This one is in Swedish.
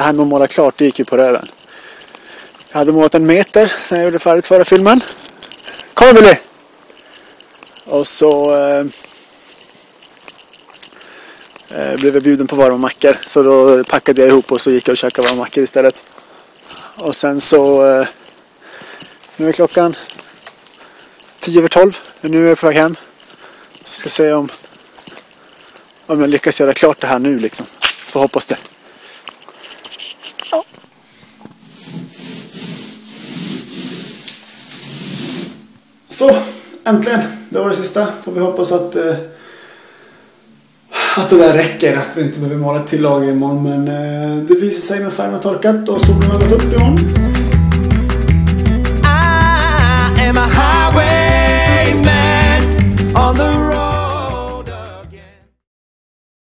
Det här med att måla klart, det gick ju på röven. Jag hade målat en meter sen jag gjorde färdigt förra filmen. Kom Billy! Och så eh, eh, blev jag bjuden på varma mackor. Så då packade jag ihop och så gick jag och käkade varma mackor istället. Och sen så... Eh, nu är klockan 10 över 12. Nu är jag på väg hem. Ska se om, om jag lyckas göra klart det här nu liksom. Får hoppas det. Så, äntligen. Det var det sista. Får vi hoppas att, eh, att det där räcker. Att vi inte behöver måla ett till lager imorgon. Men eh, det visar sig när färgen har torkat och solen har gått upp imorgon.